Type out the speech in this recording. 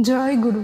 जय गुरु।